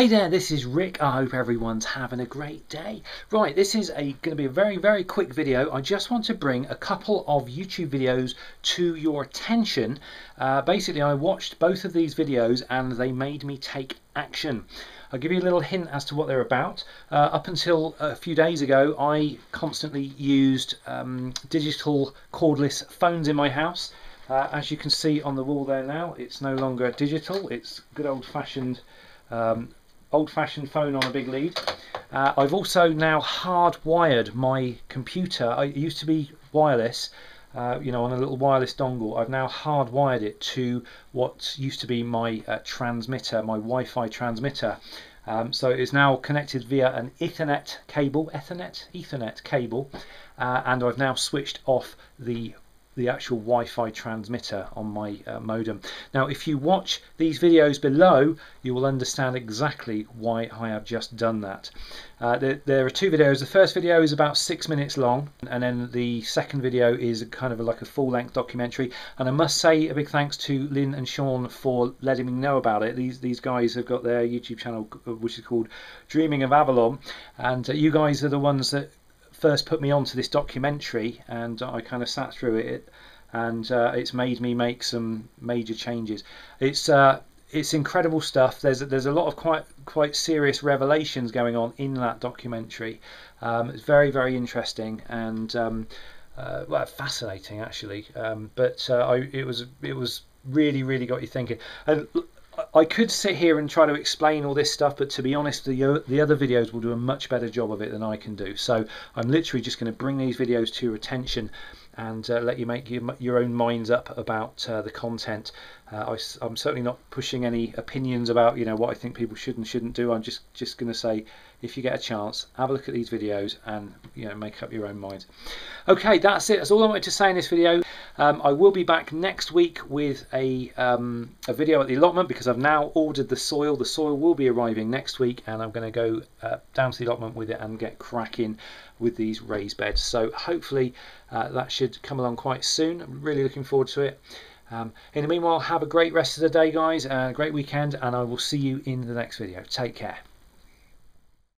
Hey there, this is Rick. I hope everyone's having a great day. Right, this is a going to be a very, very quick video. I just want to bring a couple of YouTube videos to your attention. Uh, basically, I watched both of these videos and they made me take action. I'll give you a little hint as to what they're about. Uh, up until a few days ago, I constantly used um, digital cordless phones in my house. Uh, as you can see on the wall there now, it's no longer digital, it's good old-fashioned um, old-fashioned phone on a big lead. Uh, I've also now hardwired my computer. I, it used to be wireless, uh, you know, on a little wireless dongle. I've now hardwired it to what used to be my uh, transmitter, my Wi-Fi transmitter. Um, so it is now connected via an Ethernet cable, Ethernet, Ethernet cable, uh, and I've now switched off the the actual Wi-Fi transmitter on my uh, modem. Now if you watch these videos below you will understand exactly why I have just done that. Uh, there, there, are two videos. The first video is about six minutes long and then the second video is kind of like a full-length documentary and I must say a big thanks to Lyn and Sean for letting me know about it. These, these guys have got their YouTube channel which is called Dreaming of Avalon and uh, you guys are the ones that first put me onto this documentary and I kind of sat through it and uh, it's made me make some major changes. It's uh, it's incredible stuff. There's there's a lot of quite quite serious revelations going on in that documentary. Um, it's very very interesting and um, uh, well, fascinating actually. Um, but uh, I, it was it was really really got you thinking. And I could sit here and try to explain all this stuff, but to be honest, the, the other videos will do a much better job of it than I can do. So I'm literally just going to bring these videos to your attention and uh, let you make your, your own minds up about uh, the content. Uh, I, am certainly not pushing any opinions about you know what I think people should and shouldn't do. I'm just just going to say if you get a chance, have a look at these videos and you know make up your own minds. Okay, that's it. That's all I wanted to say in this video. Um, I will be back next week with a um, a video at the allotment because I've now ordered the soil. The soil will be arriving next week, and I'm going to go uh, down to the allotment with it and get cracking with these raised beds. So hopefully uh, that should come along quite soon. I'm really looking forward to it. Um, in the meanwhile, have a great rest of the day, guys, and a great weekend, and I will see you in the next video. Take care.